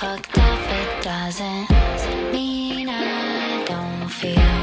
fucked up, it doesn't mean I don't feel